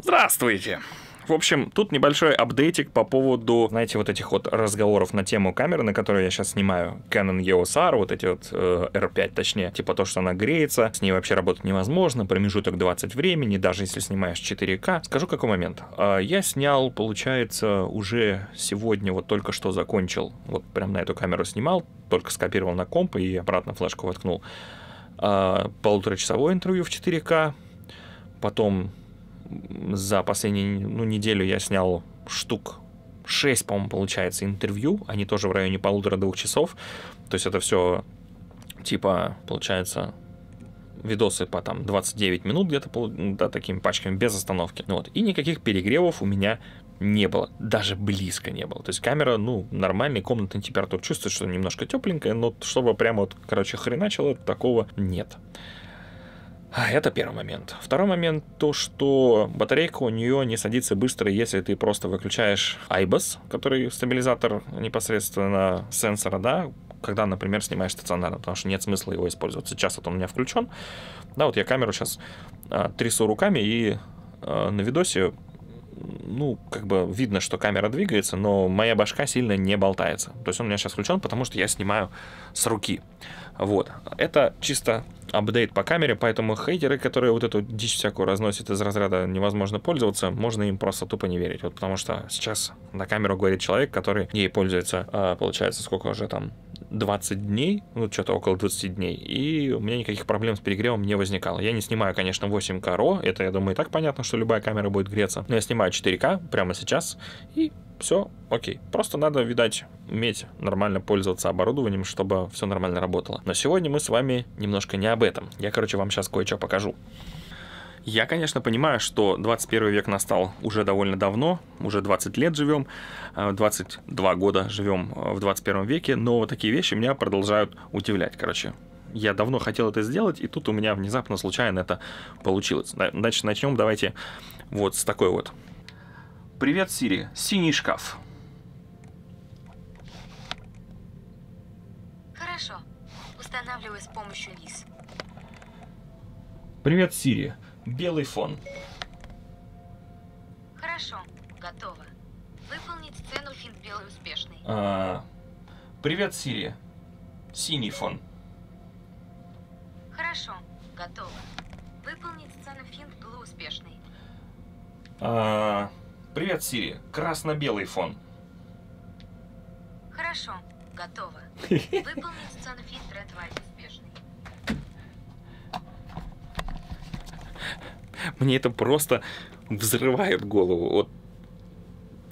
Здравствуйте! В общем, тут небольшой апдейтик по поводу, знаете, вот этих вот разговоров на тему камеры, на которой я сейчас снимаю. Canon EOS R, вот эти вот э, R5 точнее. Типа то, что она греется, с ней вообще работать невозможно, промежуток 20 времени, даже если снимаешь 4К. Скажу какой момент. Э, я снял, получается, уже сегодня, вот только что закончил, вот прям на эту камеру снимал, только скопировал на комп и обратно флешку воткнул. Э, полуторачасовое интервью в 4К, потом за последнюю ну, неделю я снял штук 6, по-моему, получается, интервью. Они тоже в районе полутора-двух часов. То есть это все типа, получается, видосы по там 29 минут где-то да, такими пачками без остановки. Вот. И никаких перегревов у меня не было, даже близко не было. То есть камера, ну, нормальный комнатная температура. Чувствует, что немножко тепленькая, но чтобы прямо вот, короче, хреначило, такого нет. А, это первый момент. Второй момент то, что батарейка у нее не садится быстро, если ты просто выключаешь IBIS, который стабилизатор непосредственно сенсора, да, когда, например, снимаешь стационарно, потому что нет смысла его использовать. Сейчас вот он у меня включен. Да, вот я камеру сейчас а, трясу руками и а, на видосе ну, как бы видно, что камера двигается, но моя башка сильно не болтается. То есть он у меня сейчас включен, потому что я снимаю с руки. Вот. Это чисто апдейт по камере, поэтому хейтеры, которые вот эту дичь всякую разносят из разряда невозможно пользоваться, можно им просто тупо не верить. Вот потому что сейчас на камеру говорит человек, который ей пользуется, а, получается, сколько уже там, 20 дней, ну, что-то около 20 дней, и у меня никаких проблем с перегревом не возникало. Я не снимаю, конечно, 8К RAW, это, я думаю, и так понятно, что любая камера будет греться, но я снимаю 4К прямо сейчас, и все, окей. Просто надо, видать, уметь нормально пользоваться оборудованием, чтобы все нормально работало. Но сегодня мы с вами немножко не об этом. Я, короче, вам сейчас кое-что покажу. Я, конечно, понимаю, что 21 век настал уже довольно давно, уже 20 лет живем, 22 года живем в 21 веке, но вот такие вещи меня продолжают удивлять, короче. Я давно хотел это сделать, и тут у меня внезапно, случайно это получилось. Значит, начнем давайте вот с такой вот Привет, Сири. Синий шкаф. Хорошо. Устанавливаю с помощью лис. Привет, Сири. Белый фон. Хорошо. Готово. Выполнить сцену финт белый успешный. А, привет, Сири. Синий фон. Хорошо. Готово. Выполнить сцену финт блу успешный. А, Привет, Сири. Красно-белый фон. Хорошо, готово. Выполнить сцену фильм Red White успешный. Мне это просто взрывает голову. Вот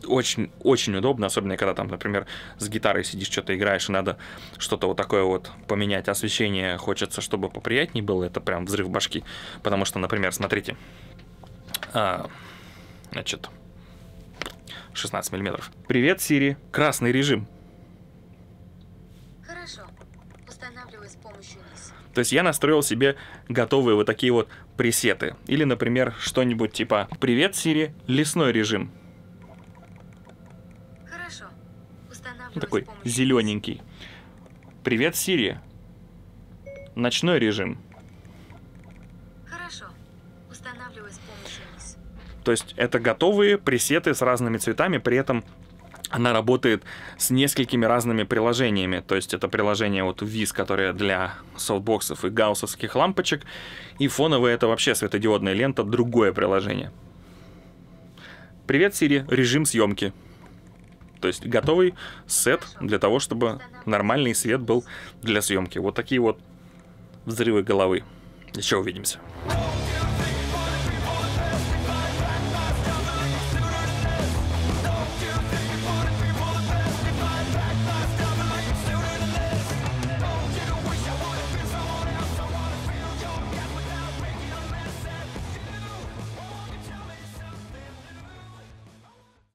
очень, очень удобно, особенно когда там, например, с гитарой сидишь, что-то играешь, и надо что-то вот такое вот поменять, освещение хочется, чтобы поприятнее было, это прям взрыв башки. Потому что, например, смотрите, а, значит, 16 мм. Привет, Сири. Красный режим. Хорошо. Устанавливаю с помощью низ. То есть я настроил себе готовые вот такие вот пресеты. Или, например, что-нибудь типа «Привет, Сири, лесной режим». Хорошо. Такой зелененький. «Привет, Сири, ночной режим». Хорошо. Устанавливаю с помощью низ. То есть это готовые пресеты с разными цветами, при этом она работает с несколькими разными приложениями. То есть это приложение вот Viz, которое для софтбоксов и гауссовских лампочек, и фоновое это вообще светодиодная лента, другое приложение. Привет, Сири, режим съемки. То есть готовый сет для того, чтобы нормальный свет был для съемки. Вот такие вот взрывы головы. Еще увидимся.